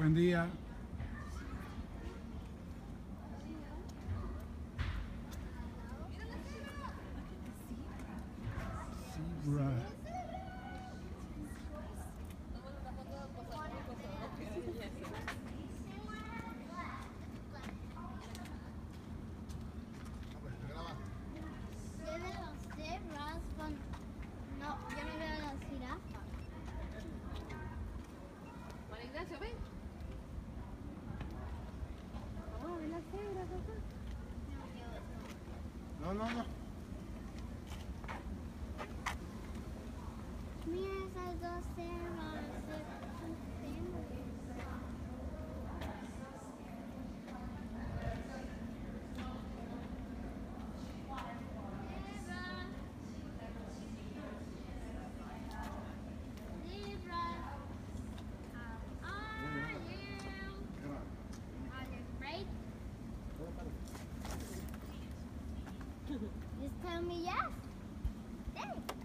Buen día. Zebra. No, no, no. Mira esas dos cebras. Tell me yes. Thanks.